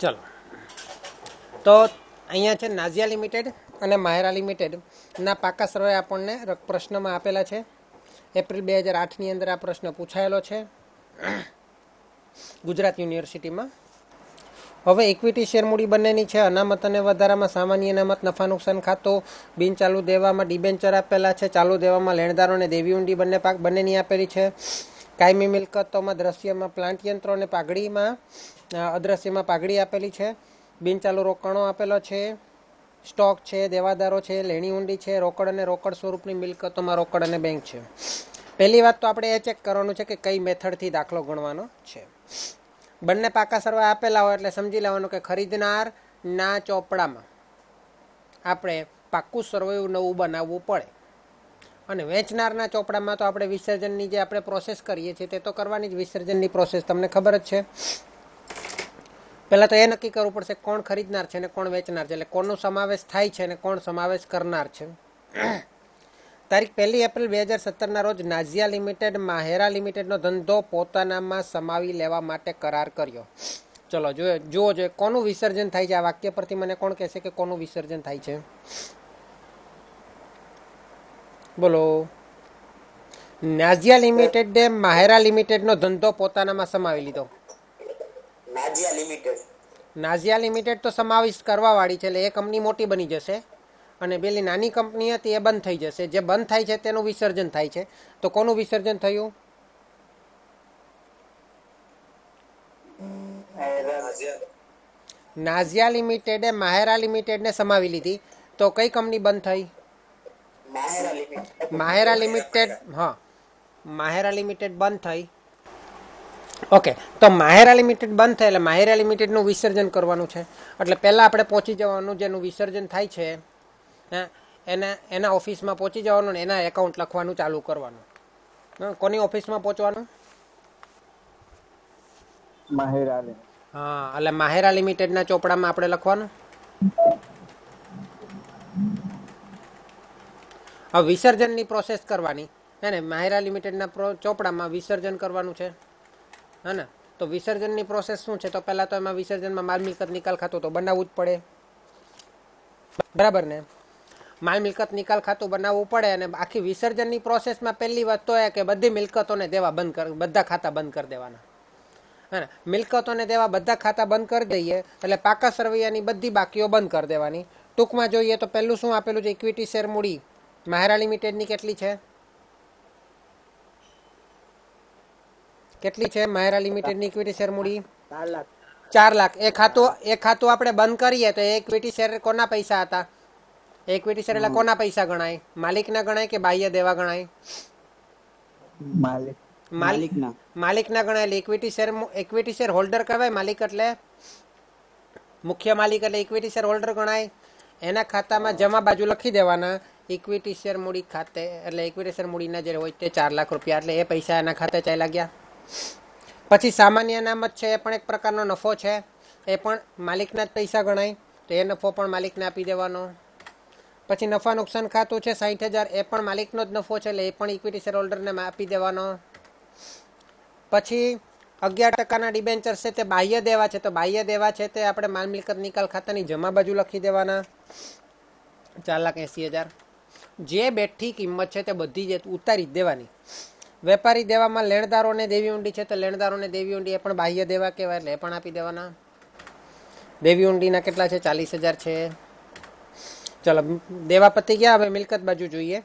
ચલો. તો અહીંયા છે નાઝિયા લિમિટેડ અને માહેરા લિમિટેડના પાકા સર્વે આપણને પ્રશ્નમાં આપેલા છે. એપ્રિલ બે હજાર આઠની અંદર આ પ્રશ્ન પૂછાયેલો છે. ગુજરાત યુનિવર્સિટીમાં. હવે ઇક્વિટી શેર મૂડી બંનેની છે. અનામત અને વધારામાં સામાન્ય અનામત, નફા નુકસાન ખાતો, બિન ચાલુ દેવામાં ડિબેન્ચર આપેલા છે. ચાલુ દેવામાં લેણદારોને દેવી ઊંડી બંને પાક, બંનેની આપેલી છે. કાયમી મિલકતોમાં દ્રશ્યમાં પ્લાન્ટ યંત્રો અને પાઘડીમાં અદ્રશ્યમાં પાઘડી આપેલી છે, બિનચાલુ રોકાણો આપેલો છે, સ્ટોક છે, દેવાદારો છે, લેણી ઊંડી છે, રોકડ અને રોકડ સ્વરૂપની મિલકતોમાં રોકડ અને બેંક છે. પહેલી વાત તો આપણે એ ચેક કરવાનું છે કે કઈ મેથડથી દાખલો ગણવાનો છે. બંને પાકા સરવા આપેલા હોય એટલે સમજી લેવાનું કે ખરીદનાર ના ચોપડામાં આપણે પાક્કું સરવૈયું નવું બનાવવું પડે. અને વેચનારના ચોપડામાં તો આપણે વિસર્જનની જે આપણે પ્રોસેસ કરીએ છીએ તે તો કરવાની જ વિસર્જનની પ્રોસેસ તમને ખબર જ છે. પહેલાં તો એ નક્કી કરવું પડશે કોણ ખરીદનાર છે અને કોણ વેચનાર છે. એટલે કોનો સમાવેશ થાય છે અને કોણ સમાવેશ કરનાર છે. તારીખ પહેલી એપ્રિલ બે હજાર સત્તરના રોજ નાઝિયા લિમિટેડ, માહેરા લિમિટેડનો ધંધો પોતાનામાં સમાવી લેવા માટે કરાર કર્યો. ચલો, જો જુઓ જોઈએ કોનું વિસર્જન થાય છે? આ વાક્ય પરથી મને કોણ કહેશે કે કોનું વિસર્જન થાય છે? બોલો. નાઝિયા લિમિટેડે માહેરા લિમિટેડનો ધંધો પોતાનામાં સમાવી લીધો. નાઝિયા લિમિટેડ. નાઝિયા લિમિટેડ તો સમાવિષ્ટ કરવા વાળી છે એટલે એ કંપની મોટી બની જશે અને પેલી નાની કંપની હતી એ બંધ થઈ જશે. જે બંધ થાય છે તેનું વિસર્જન થાય છે. તો કોનું વિસર્જન થયું? નાઝિયા લિમિટેડે માહેરા લિમિટેડને સમાવી લીધી. તો કઈ કંપની બંધ થઈ? માહેરા લિમિટેડ હા. માહેરા લિમિટેડ બંધ થઈ. ઓકે તો માહેરા લિમિટેડ બંધ થાય એટલે માહેરા લિમિટેડનું વિસર્જન કરવાનું છે. એટલે પહેલાં આપણે પહોંચી જવાનું જેનું વિસર્જન થાય છે હા એના એના ઓફિસમાં પહોંચી જવાનું ને એના એકાઉન્ટ લખવાનું ચાલુ કરવાનું. હા, કોની ઓફિસમાં પહોંચવાનું? માહેરા હા એટલે માહેરા લિમિટેડના ચોપડામાં આપણે લખવાનું. હવે વિસર્જનની પ્રોસેસ કરવાની. હે ને માહિરા લિમિટેડના ચોપડામાં વિસર્જન કરવાનું છે. હે ને, તો વિસર્જનની પ્રોસેસ શું છે? તો પહેલાં તો એમાં વિસર્જનમાં માલ મિલકત નિકાલ ખાતું તો બનાવવું જ પડે. બરાબર ને? માલ મિલકત નિકાલ ખાતું બનાવવું પડે અને આખી વિસર્જનની પ્રોસેસમાં પહેલી વાત તો એ કે બધી મિલકતોને દેવા બંધ કર, બધા ખાતા બંધ કરી દેવાના. હે ને, મિલકતોને દેવા બધા ખાતા બંધ કરી દઈએ, એટલે પાકા સરવૈયાની બધી બાકીઓ બંધ કરી દેવાની. ટૂંકમાં જોઈએ તો પહેલું શું આપેલું છે? ઇક્વિટી શેર મૂડી. માહેરા લિમિટેડની કેટલી છે? કેટલી છે માહેરા લિમિટેડની ઇક્વિટી શેર મૂડી? ચાર લાખ. ચાર લાખ એ ખાતું એ ખાતું આપણે બંધ કરીએ તો એ ઇક્વિટી શેર કોના પૈસા હતા? ઇક્વિટી શેર એટલે કોના પૈસા ગણાય? માલિકના ગણાય કે બાહ્ય દેવા ગણાય? માલિક. માલિકના. માલિકના ગણાય એટલે equity share equity share holder કહેવાય માલિક એટલે? મુખ્ય માલિક એટલે ઇક્વિટી શેર હોલ્ડર ગણાય. એના ખાતામાં જમા બાજુ લખી દેવાના. ઇક્વિટી શેર મૂડી ખાતે, એટલે ઇક્વિટી શેર મૂડીના જે હોય તે ચાર લાખ રૂપિયા, એટલે એ પૈસા એના ખાતે ચાલ્યા ગયા. પછી સામાન્ય અનામત છે, એ પણ એક પ્રકારનો નફો છે. એ પણ માલિકના જ પૈસા ગણાય, તો એ નફો પણ માલિકને આપી દેવાનો. પછી નફા નુકસાન ખાતું છે સાઠ હજાર, એ પણ માલિકનો જ નફો છે, એટલે એ પણ ઇક્વિટી શેર હોલ્ડરને આપી દેવાનો. પછી અગિયાર ટકાના ડિબેન્ચર છે, તે બાહ્ય દેવા છે, તો બાહ્ય દેવા છે, તે આપણે માલ મિલકત નિકાલ ખાતાની જમા બાજુ લખી દેવાના. ચાર લાખ એંસી હજાર. જે બેઠી કિંમત છે તે બધી જ ઉતારી દેવાની. વેપારી દેવામાં લેણદારોને દેવી ઊંડી છે તો લેણદારોને દેવી ઊંડી એ પણ બાહ્ય દેવા કહેવાય એટલે એ પણ આપી દેવાના. દેવી ઊંડીના કેટલા છે? ચાલીસ હજાર છે. ચલો દેવા પતી ગયા હવે મિલકત બાજુ જોઈએ.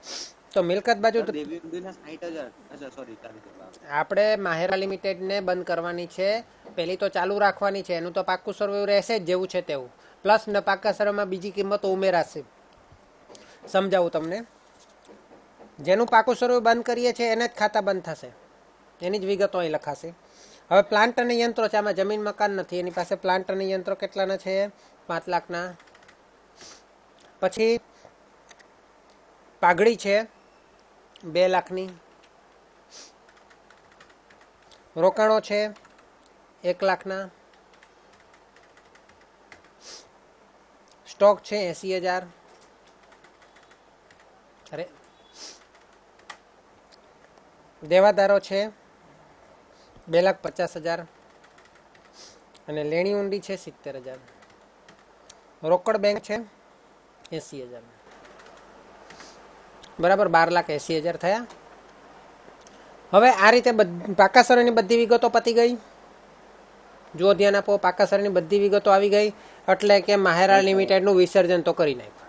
તો મિલકત બાજુ તો દેવી ઊંડીના 60000 અચ્છા સોરી 40000 આપણે માહેરા લિમિટેડને બંધ કરવાની છે. પહેલી તો ચાલુ રાખવાની છે એનું તો પાક્કું સર્વે રહેશે જ જેવું છે તેવું. પ્લસ ને પાકા સર્વેમાં બીજી કિંમતો ઉમેરાશે. સમજાવું તમને. જેનું પાકું સ્વરૂપ બંધ કરીએ છીએ, એને જ ખાતા બંધ થશે. એની જ વિગતો અહીં લખાશે. હવે પ્લાન્ટ અને યંત્રો છે, આમાં જમીન મકાન નથી. એની પાસે પ્લાન્ટ અને યંત્રો કેટલાના છે? પાંચ લાખના. પછી પાઘડી છે, બે લાખની. રોકાણો છે, એક લાખના. સ્ટોક છે, એંસી હજાર અરે દેવાદારો છે, બે લાખ પચાસ હજાર. અને લેણી ઊંડી છે સિત્તેર હજાર. રોકડ બેંક છે, એંસી હજાર. બરાબર બાર લાખ એંસી હજાર થયા. હવે આ રીતે પાકા સરની બધી વિગતો પતી ગઈ. જો ધ્યાન આપો પાકા સરની બધી વિગતો આવી ગઈ. એટલે કે માહેરા લિમિટેડનું વિસર્જન તો કરી નાખ્યું.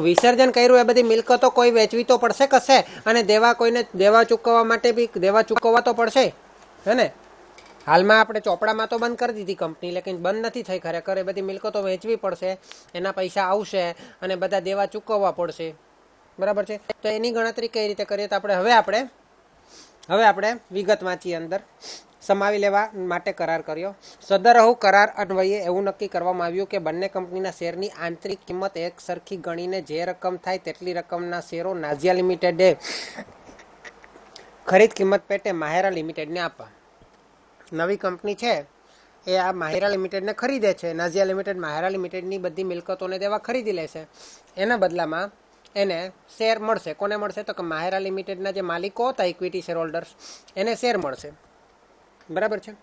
વિસર્જન કર્યું, એ બધી મિલકતો કોઈ વેચવી તો પડશે કશે? અને દેવા કોઈને દેવા ચૂકવવા માટે બી દેવા ચૂકવવા તો પડશે, હે ને? હાલમાં આપણે ચોપડામાં તો બંધ કરી દીધી કંપની, લેકિન બંધ નથી થઈ ખરેખર. એ બધી મિલકતો વેચવી પડશે, એના પૈસા આવશે, અને બધા દેવા ચૂકવવા પડશે. બરાબર છે? તો એની ગણતરી કઈ રીતે કરીએ તો આપણે હવે આપણે હવે આપણે વિગત વાંચીએ અંદર. સમાવી લેવા માટે કરાર કર્યો. સદરહુ કરાર અન્વયે એવું નક્કી કરવામાં આવ્યું કે બંને કંપનીના શેરની આંતરિક કિંમત એક સરખી ગણીને જે રકમ થાય તેટલી રકમના શેરો નાઝિયા લિમિટેડે ખરીદ કિંમત પેટે માહેરા લિમિટેડને આપવા. નવી કંપની છે એ આ માહેરા લિમિટેડને ખરીદે છે. નાઝિયા લિમિટેડ માહેરા લિમિટેડની બધી મિલકતોને તેવા ખરીદી લેશે એના બદલામાં એને શેર મળશે. કોને મળશે? તો કે માહેરા લિમિટેડના જે માલિકો હતા ઇક્વિટી શેર હોલ્ડર્સ એને શેર મળશે. બરાબર છે?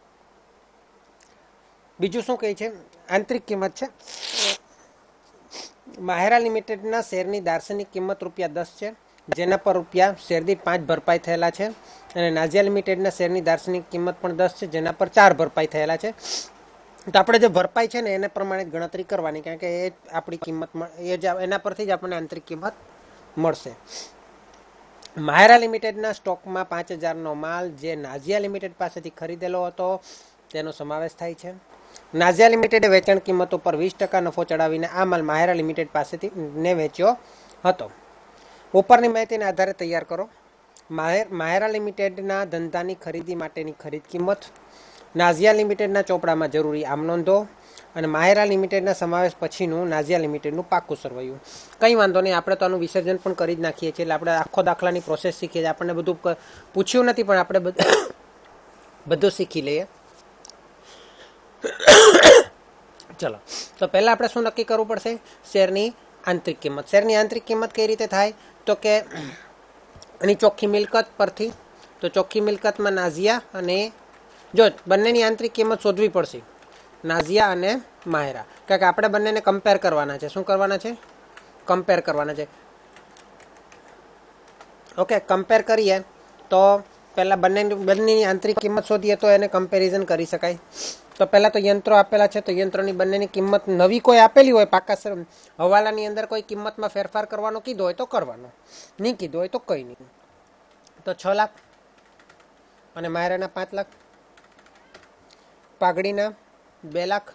બીજું શું કહે છે? આંતરિક કિંમત છે? માહેરા લિમિટેડના શેરની દાર્શનિક કિંમત રૂપિયા દસ છે. જેના પર રૂપિયા શેરથી પાંચ ભરપાઈ થયેલા છે. અને નાઝિયા લિમિટેડના શેરની દાર્શનિક કિંમત પણ દસ છે, જેના પર ચાર ભરપાઈ થયેલા છે. તો આપણે જે ભરપાઈ છે ને, એને પ્રમાણે ગણતરી કરવાની, કારણ કે એ આપણી કિંમત એ જ એના પરથી જ આપણને આંતરિક કિંમત મળશે. માહેરા લિમિટેડના સ્ટોકમાં પાંચ હજારનો માલ જે નાઝિયા લિમિટેડ પાસેથી ખરીદેલો હતો, તેનો સમાવેશ થાય છે. નાઝિયા લિમિટેડે વેચાણ કિંમત ઉપર વીસ ટકા નફો ચડાવીને આ માલ માહેરા લિમિટેડ પાસેથી ને વેચ્યો હતો. ઉપરની માહિતીને આધારે તૈયાર કરો. માહેર માહેરા લિમિટેડના ધંધાની ખરીદી માટેની ખરીદ કિંમત. નાઝિયા લિમિટેડના ચોપડામાં જરૂરી આમ નોંધો. અને માહેરા લિમિટેડના સમાવેશ પછીનું નાઝિયા લિમિટેડનું પાકું સરવાયું. કંઈ વાંધો નહીં, આપણે તો આનું વિસર્જન પણ કરી જ નાખીએ છીએ. એટલે આપણે આખો દાખલાની પ્રોસેસ શીખીએ છીએ. આપણને બધું પૂછ્યું નથી, પણ આપણે બધું બધું શીખી લઈએ. ચલો. તો પહેલાં આપણે શું નક્કી કરવું પડશે? શેરની આંતરિક કિંમત. શેરની આંતરિક કિંમત કઈ રીતે થાય? તો કે એની ચોખ્ખી મિલકત પરથી. તો ચોખ્ખી મિલકતમાં નાઝિયા અને જો બંનેની આંતરિક કિંમત શોધવી પડશે. નાઝિયા અને માહેરા કારણ કે આપણે બંનેને કમ્પેર કરવાના છે. શું કરવાના છે? કમ્પેર કરવાના છે. ઓકે કમ્પેર કરીએ તો પહેલાં બંને બંનેની આંતરિક કિંમત શોધીએ તો એને કમ્પેરિઝન કરી શકાય. તો પહેલાં તો યંત્રો આપેલા છે, તો યંત્રોની બંનેની કિંમત નવી કોઈ આપેલી હોય, પાકા હવાલાની અંદર કોઈ કિંમતમાં ફેરફાર કરવાનો કીધો હોય તો કરવાનો. નહીં કીધો હોય તો કંઈ નહીં. તો છ લાખ અને માયરાના પાંચ લાખ. પાઘડીના બે લાખ.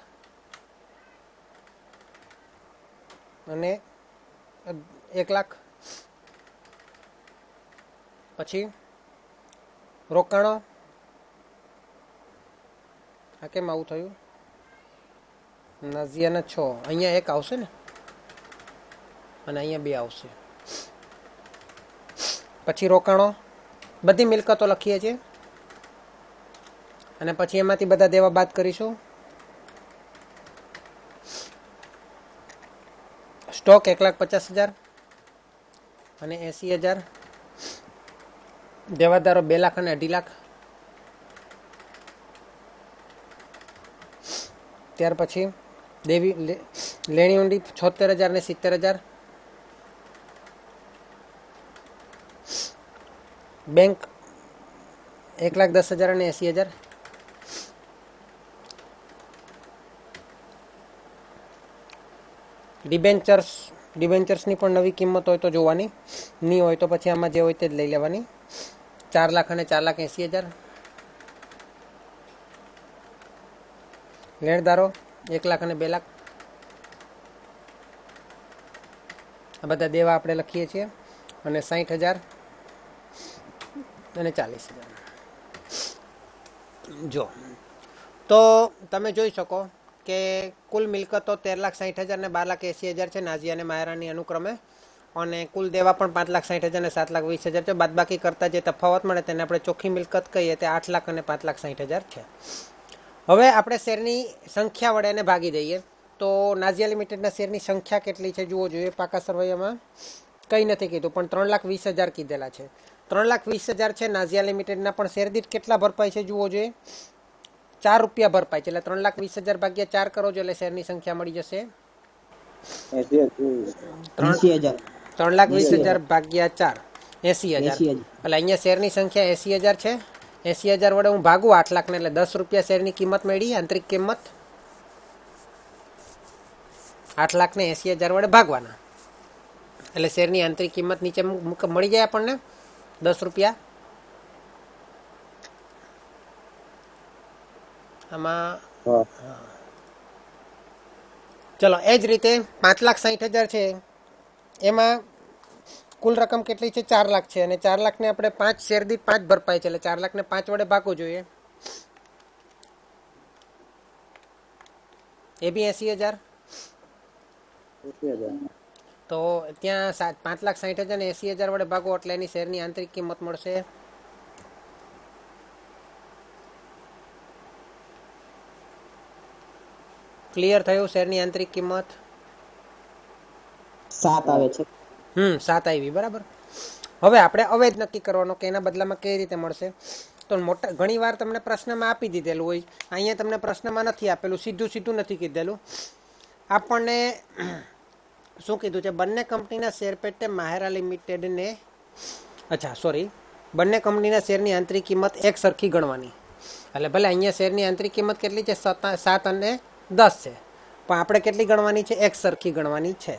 અને એક લાખ. પછી રોકાણો. આ કેમ આવું થયું? નાઝિયાના છ. અહીંયા એક આવશે ને? અને અહીંયા બે આવશે. પછી રોકાણો. બધી મિલકતો લખીએ છીએ. અને પછી એમાંથી બધા દેવા બાદ કરીશું. સ્ટોક એક લાખ પચાસ હજાર અને એંસી હજાર. દેવાદારો બે લાખ અને અઢી લાખ. ત્યાર પછી દેવી લેણી ઊંડી છોતેર હજાર ને સિત્તેર હજાર. બેંક એક લાખ દસ હજાર અને એંસી હજાર. ડિબેન્ચર્સ ડિબેન્ચર્સની પણ નવી કિંમત હોય તો જોવાની. નહીં હોય તો પછી આમાં જે હોય તે જ લઈ લેવાની. ચાર લાખ અને ચાર લાખ એંસી હજાર. લેણદારો, એક લાખ અને બે લાખ. આ બધા દેવા આપણે લખીએ છીએ. અને સાઠ હજાર અને ચાલીસ હજાર. જો. તો તમે જોઈ શકો કે કુલ મિલકતો તેર લાખ સાઠ હજાર ને બાર લાખ એંસી હજાર છે નાઝિયા અને માયરાની અનુક્રમે. અને કુલ દેવા પણ પાંચ લાખ સાઠ હજાર અને સાત લાખ વીસ હજાર છે. બાદબાકી કરતા જે તફાવત મળે તેને આપણે ચોખ્ખી મિલકત કહીએ તે આઠ લાખ અને પાંચ લાખ સાઠ હજાર છે. હવે આપણે શેરની સંખ્યા વડે એને ભાગી દઈએ તો નાઝિયા લિમિટેડના શેરની સંખ્યા કેટલી છે જુઓ જોઈએ. પાકા સરવૈયામાં કંઈ નથી કીધું, પણ ત્રણ લાખ વીસ હજાર કીધેલા છે. ત્રણ લાખ વીસ હજાર છે નાઝિયા લિમિટેડના, પણ શેર દીઠ કેટલા ભરપાઈ છે જુઓ જોઈએ. ચાર રૂપિયા ભરપાઈ છે. એટલે ત્રણ લાખ વીસ હજાર ભાગ્યા ચાર કરો છો એટલે શેરની સંખ્યા મળી જશે? ત્રણ લાખ વીસ હજાર. ભાગ્યા ચાર. એસી હજાર. એટલે અહીંયા શેરની સંખ્યા એસી હજાર છે. એસી હજાર વડે હું ભાગું આઠ લાખ ને એટલે દસ રૂપિયા શેરની કિંમત મળી આંતરિક કિંમત? આઠ લાખ ને એસી હજાર વડે ભાગવાના. એટલે શેરની આંતરિક કિંમત નીચે મળી જાય આપણને? દસ રૂપિયા? આમાં ચલો એ જ રીતે પાંચ લાખ સાહીઠ હજાર છે. એમાં કુલ રકમ કેટલી છે? ચાર લાખ છે. અને ચાર લાખને આપણે પાંચ શેર દીઠ પાંચ ભરપાઈ છે. એટલે ચાર લાખને પાંચ વડે ભાગવું જોઈએ. એ બી એસી હજાર. તો ત્યાં પાંચ લાખ સાહીઠ હજાર ને એસી હજાર વડે ભાગો એટલે એની શેરની આંતરિક કિંમત મળશે ક્લિયર થયું શેરની આંતરિક કિંમત? સાત આવે છે. હમ સાત આવી બરાબર. હવે આપણે અવેજ નક્કી કરવાનો કે એના બદલામાં કઈ રીતે મળશે. તો મોટા ઘણી વાર તમને પ્રશ્નમાં આપી દીધેલું હોય. અહીંયા તમને પ્રશ્નમાં નથી આપેલું સીધું સીધું નથી કીધેલું. આપણને શું કીધું છે? બંને કંપનીના શેર પેટે માહેરા લિમિટેડને અચ્છા સોરી બંને કંપનીના શેરની આંતરિક કિંમત એક સરખી ગણવાની. એટલે ભલે અહીંયા શેરની આંતરિક કિંમત કેટલી છે? સતા- અને દસ છે. પણ આપણે કેટલી ગણવાની છે? એક સરખી ગણવાની છે.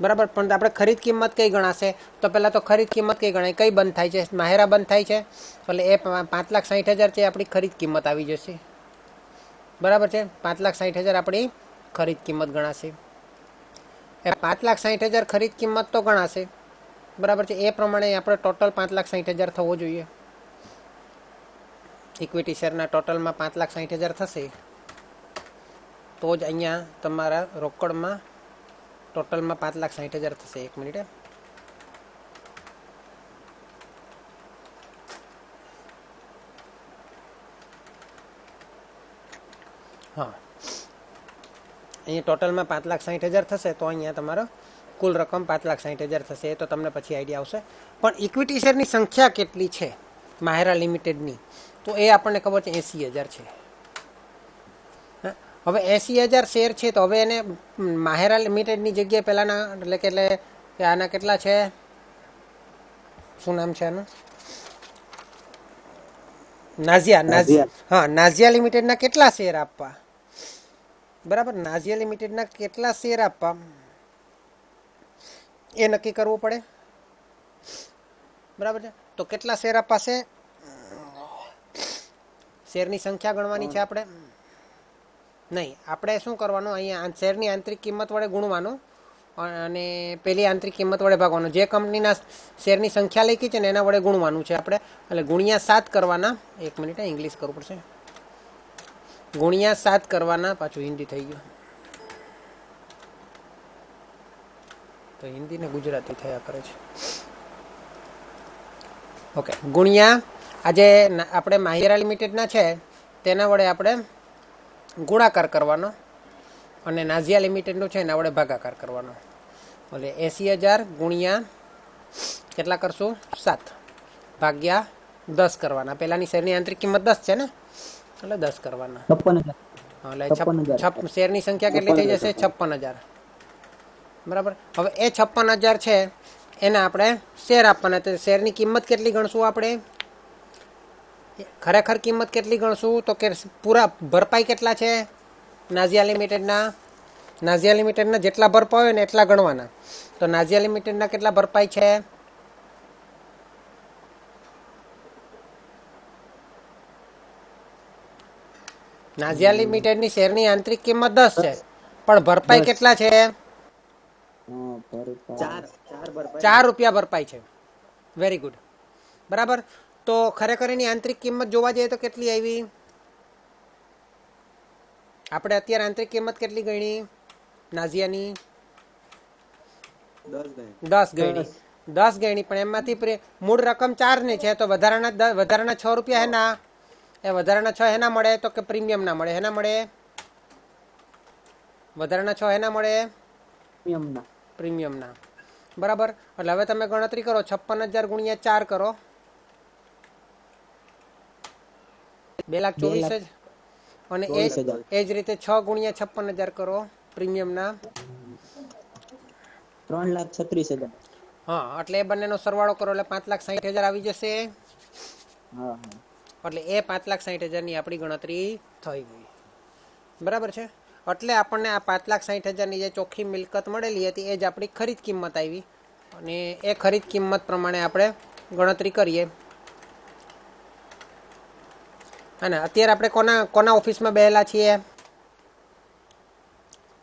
બરાબર? પણ આપણે ખરીદ કિંમત કઈ ગણાશે? તો પહેલાં તો ખરીદ કિંમત કઈ ગણાય? કઈ બંધ થાય છે? માહેરા બંધ થાય છે? એટલે એ પા- પાંચ લાખ સાઠ હજાર છે આપણી ખરીદ કિંમત આવી જશે. બરાબર છે? પાંચ લાખ સાઠ હજાર આપણી ખરીદ કિંમત ગણાશે. એ પાંચ લાખ સાઠ હજાર ખરીદ કિંમત તો ગણાશે. બરાબર છે? એ પ્રમાણે આપણે ટોટલ પાંચ લાખ સાઠ હજાર થવો જોઈએ. ઇક્વિટી શેરના ટોટલમાં પાંચ લાખ સાઠ હજાર થશે. તો જ અહીંયા તમારા રોકડમાં ટોટલમાં પાંચ લાખ સાઠ હજાર થશે. એક મિનિટે, હા. અહીંયા ટોટલમાં પાંચ લાખ સાઠ હજાર થશે તો અહીંયા તમારો કુલ રકમ પાંચ લાખ સાઠ હજાર થશે. એ તો તમને પછી આઈડિયા આવશે. પણ ઇક્વિટી શેરની સંખ્યા કેટલી છે? માહેરા લિમિટેડની. તો એ આપણને ખબર છે એંસી હજાર છે. હવે એંસી હજાર શેર છે તો હવે એને માહેરા લિમિટેડની જગ્યાએ પહેલાંના એટલે કે એટલે કે આના કેટલા છે? શું નામ છે આનું? નાઝિયા. નાઝિયા. હા નાઝિયા લિમિટેડના કેટલા શેર આપવા? બરાબર નાઝિયા લિમિટેડના કેટલા શેર આપવા? એ નક્કી કરવું પડે. બરાબર છે? તો કેટલા શેર આપવા છે? શેરની સંખ્યા ગણવાની છે આપણે. નહીં, આપણે શું કરવાનું, અહીંયા શેરની આંતરિક કિંમત વડે ગુણવાનું અને પેલી આંતરિક કિંમત વડે ભાગવાનું. જે કંપનીના શેરની સંખ્યા લખી છે ને એના વડે ગુણવાનું છે આપણે. એટલે ગુણ્યા સાત કરવાના, એક મિનિટ ઇંગ્લિશ કરવું પડશે. ગુણ્યા સાત કરવાના, પાછું હિન્દી થઈ ગયું. તો હિન્દી ને ગુજરાતી થયા કરે છે. ઓકે, ગુણ્યા આજે આપણે માહિરા લિમિટેડના છે, તેના વડે આપણે ગુણાકાર કરવાનો અને નાઝિયા લિમિટેડનો છે એના વડે ભાગાકાર કરવાનો. એટલે એંસી હજાર ગુણ્યા કેટલા કરશું? સાત. ભાગ્યા દસ કરવાના. પહેલાંની શેરની આંતરિક કિંમત દસ છે ને? એટલે દસ કરવાના. એટલે છપ શેરની સંખ્યા કેટલી થઈ જશે? છપ્પન હજાર. બરાબર? હવે એ છપ્પન હજાર છે એને આપણે શેર આપવાના. શેરની કિંમત કેટલી ગણશું આપણે? ખરેખર કિંમત કેટલી ગણશું? તો કે પૂરા ભરપાઈ કેટલા છે? નાઝિયા લિમિટેડના? નાઝિયા લિમિટેડના જેટલા ભરપાઈ હોય ને એટલા ગણવાના. તો નાઝિયા લિમિટેડના કેટલા ભરપાઈ છે? નાઝિયા લિમિટેડની શેરની આંતરિક કિંમત દસ છે. પણ ભરપાઈ કેટલા છે? ચાર. રૂપિયા ભરપાઈ છે. વેરી ગુડ બરાબર? તો ખરેખર એની આંતરિક કિંમત જોવા જઈએ તો કેટલી આવી? આપણે અત્યારે આંતરિક કિંમત કેટલી ગણી? નાઝિયાની? દસ ગણી. દસ ગણી. પણ એમાંથી મૂળ રકમ ચારની છે તો વધારાના વધારાના છ રૂપિયા હેના? એ વધારાના છ હેના મળે તો કે પ્રીમિયમ ના મળે? હેના મળે? વધારાના છ હેના મળે? પ્રીમિયમના. પ્રીમિયમના બરાબર? એટલે હવે તમે ગણતરી કરો છપ્પન હજાર ગુણ્યા ચાર કરો. બે લાખ ચોવીસ જ અને એ એ જ રીતે છ ગુણ્યા છપ્પન હજાર કરો પ્રીમિયમના ત્રણ લાખ છત્રીસ હજાર. હા એટલે એ બંનેનો સરવાળો કરો એટલે પાંચ લાખ સાહીઠ હજાર આવી જશે. એટલે એ પાંચ લાખ સાહીઠ હજારની આપણી ગણતરી થઈ ગઈ. બરાબર છે? એટલે આપણને આ પાંચ લાખ સાહીઠ હજારની જે ચોખ્ખી મિલકત મળેલી હતી એ જ આપણી ખરીદ કિંમત આવી. અને એ ખરીદ કિંમત પ્રમાણે આપણે ગણતરી કરીએ. અને અત્યારે આપણે કોના કોના ઓફિસમાં બેહેલા છીએ?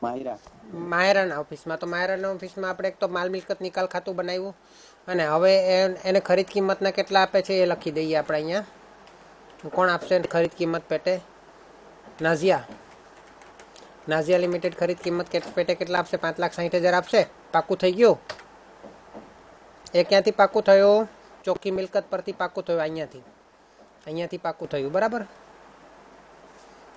માયરા. માયરાના ઓફિસમાં. તો માયરાના ઓફિસમાં આપણે એક તો માલ મિલકત નિકાલ ખાતું બનાવ્યું અને હવે એને ખરીદ કિંમતના કેટલા આપે છે એ લખી દઈએ આપણે અહીંયા. કોણ આપશે ખરીદ કિંમત પેટે? નાઝિયા. નાઝિયા લિમિટેડ ખરીદ કિંમત પેટે કેટલા આપશે? પાંચ લાખ સાહીઠ હજાર આપશે? પાકું થઈ ગયું? એ ક્યાંથી પાકું થયું? ચોખ્ખી મિલકત પરથી પાકું થયું અહીંયાથી. અહીંયાથી પાકું થયું, બરાબર?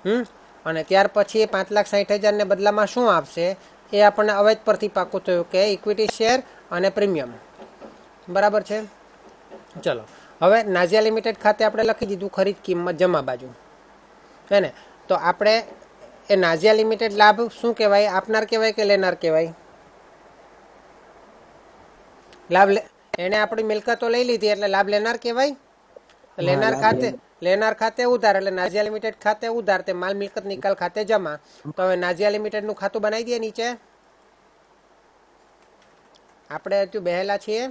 હમ? અને ત્યાર પછી એ પાંચ લાખ સાહીઠ હજારને બદલામાં શું આપશે? એ આપણને અવેજ પરથી પાકું થયું કે ઇક્વિટી શેર અને પ્રીમિયમ બરાબર છે? ચલો, હવે નાઝિયા લિમિટેડ ખાતે આપણે લખી દીધું ખરીદ કિંમત જમા બાજુ. હે ને? તો આપણે એ નાઝિયા લિમિટેડ લાભ શું કહેવાય? આપનાર કહેવાય કે લેનાર કહેવાય? લાભ લે એણે આપણી મિલકતો લઈ લીધી એટલે લાભ લેનાર કહેવાય? લેનાર ખાતે લેનાર ખાતે ઉધાર એટલે નાઝિયા લિમિટેડ ખાતે ઉધાર તે માલ મિલકત નિકાલ ખાતે જમા. તો હવે નાઝિયા લિમિટેડનું ખાતું બનાવી દઈએ નીચે. આપણે હજુ બેહેલા છીએ.